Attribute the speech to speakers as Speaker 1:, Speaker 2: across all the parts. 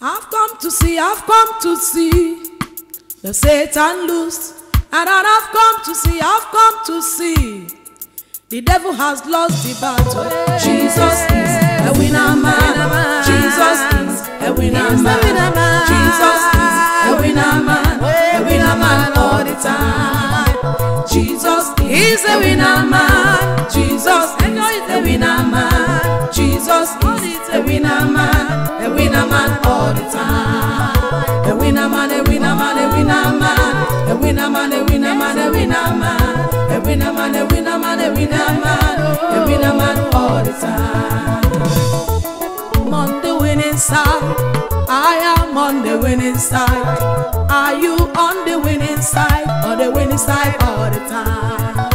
Speaker 1: I've come to see, I've come to see the Satan loose. And I've come to see, I've come to see the devil has lost the battle. Jesus is a winner man. Jesus is a winner man. Jesus is a winner man. A winner man all the time. Jesus is a winner man. Jesus is a winner man. All the time. A winner man, a winner man, a winner man. A winner man, a winner man, a winner man. A winner man, a winner man, a winner man. A winner man all the time. On the winning side. I am on the winning side. Are you on the winning side or the winning side all the time?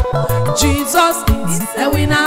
Speaker 1: Jesus is a winner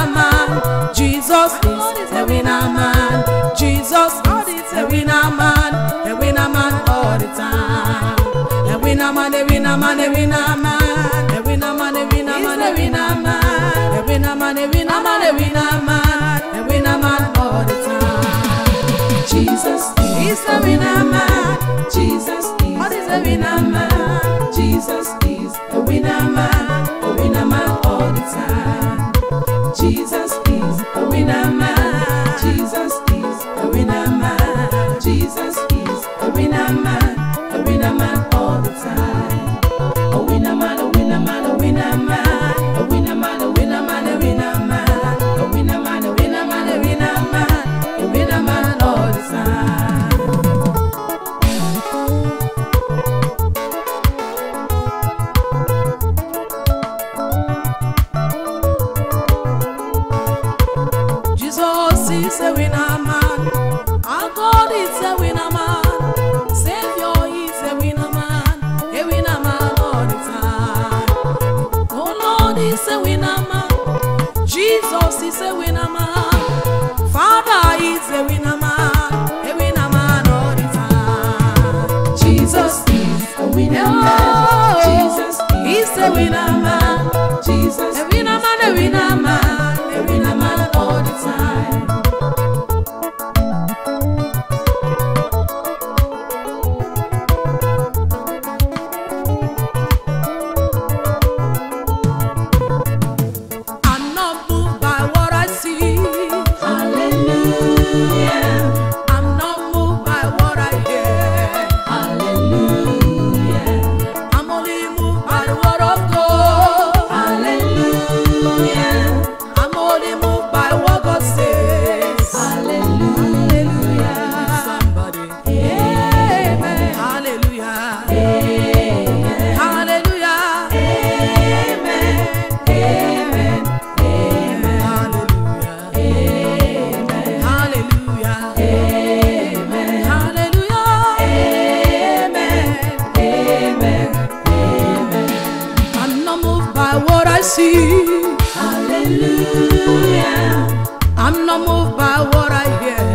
Speaker 1: is a winner man. Jesus is a winner man. Jesus is a winner man. A winner man all the time. Jesus moved by what I hear.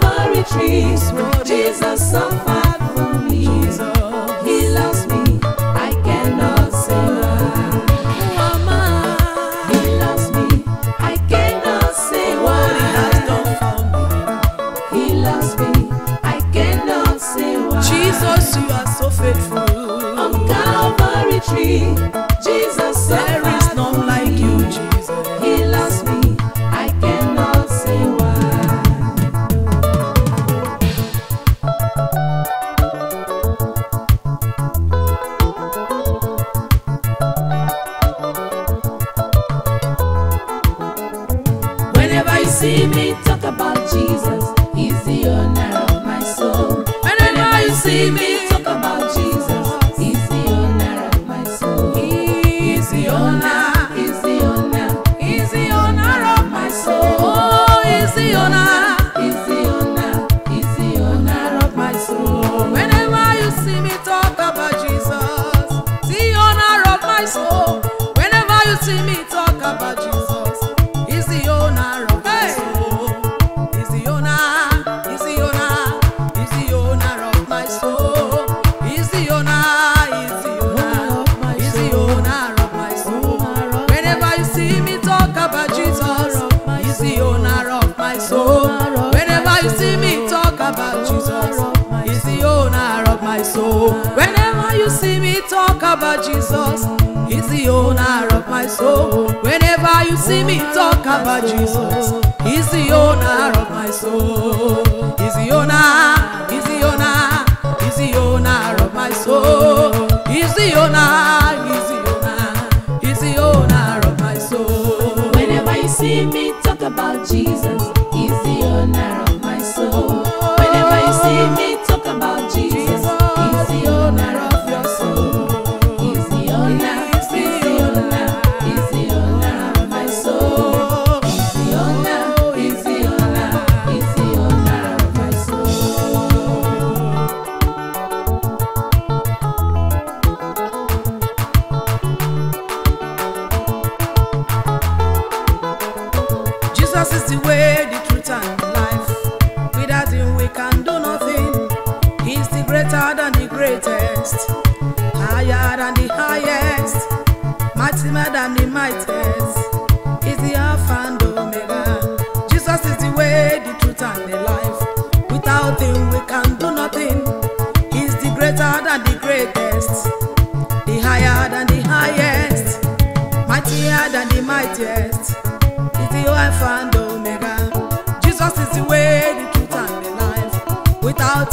Speaker 2: Calvary trees, Jesus suffered for me.
Speaker 1: Jesus. Whenever you see me talk about Jesus, He's the owner of my soul. Whenever you see me talk about Jesus, He's the owner of my soul. He's the owner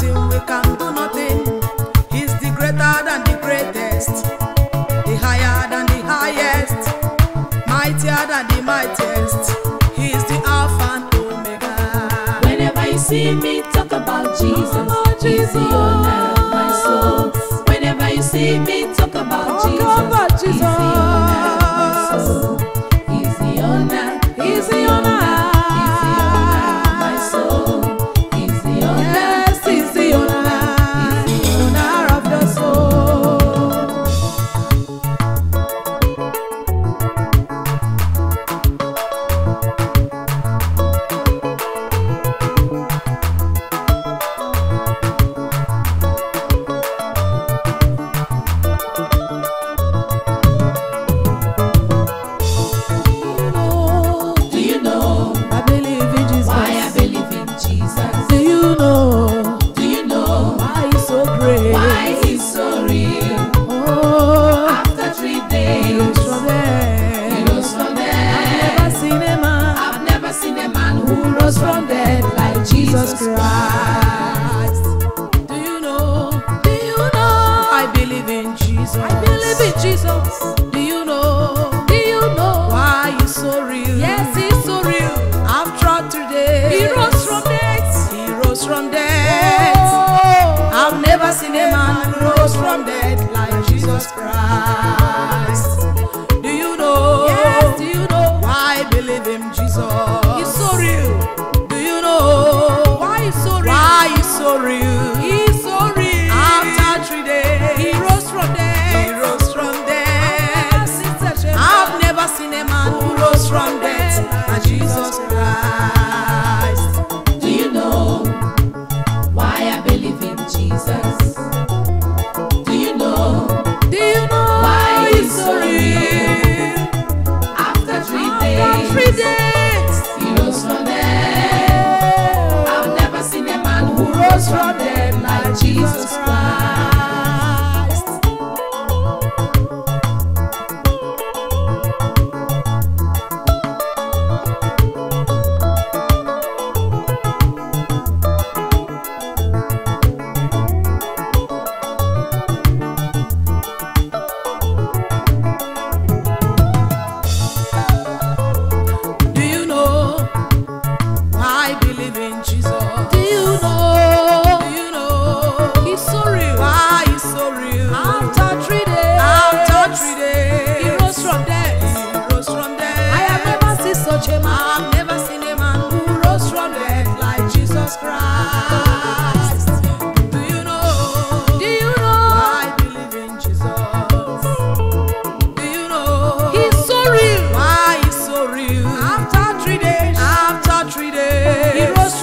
Speaker 2: nothing, we can do nothing. He's the greater than the greatest, the higher than the highest, mightier than the mightiest. He's the Alpha and Omega.
Speaker 1: Whenever you see me talk about Jesus,
Speaker 2: oh, Jesus.
Speaker 1: he's the owner of my soul. Whenever you see me talk about
Speaker 2: talk
Speaker 1: Jesus,
Speaker 2: about Jesus. he's
Speaker 1: the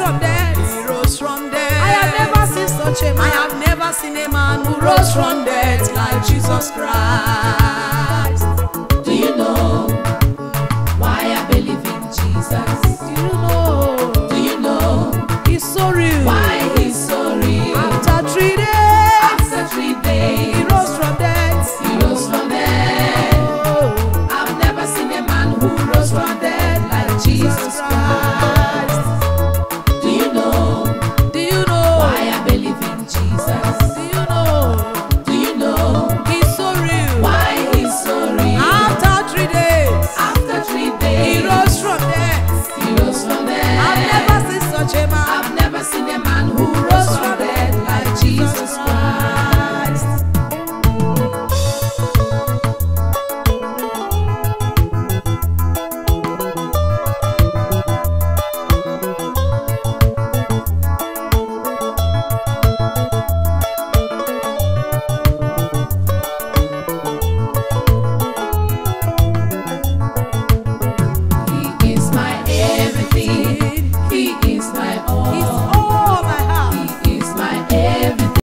Speaker 1: from death.
Speaker 2: He rose from death. I
Speaker 1: have
Speaker 2: never seen such a man.
Speaker 1: I have never seen a man who rose from death like Jesus Christ.
Speaker 2: Do you know why I believe in Jesus?
Speaker 1: Do you know?
Speaker 2: Do you know?
Speaker 1: He's so real.
Speaker 2: Why he's so real?
Speaker 1: After three days.
Speaker 2: After three days.
Speaker 1: He rose from death.
Speaker 2: He rose from death.
Speaker 1: Oh.
Speaker 2: I've never seen a man who rose from death like Jesus Christ.